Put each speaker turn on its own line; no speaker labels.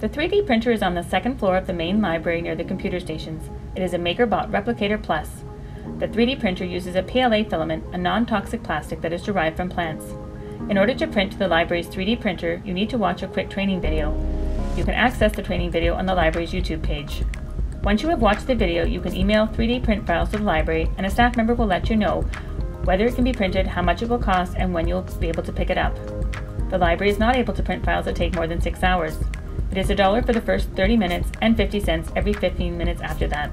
The 3D printer is on the second floor of the main library near the computer stations. It is a MakerBot Replicator Plus. The 3D printer uses a PLA filament, a non-toxic plastic that is derived from plants. In order to print to the library's 3D printer, you need to watch a quick training video. You can access the training video on the library's YouTube page. Once you have watched the video, you can email 3D print files to the library and a staff member will let you know whether it can be printed, how much it will cost, and when you'll be able to pick it up. The library is not able to print files that take more than 6 hours. It is a dollar for the first 30 minutes and 50 cents every 15 minutes after that.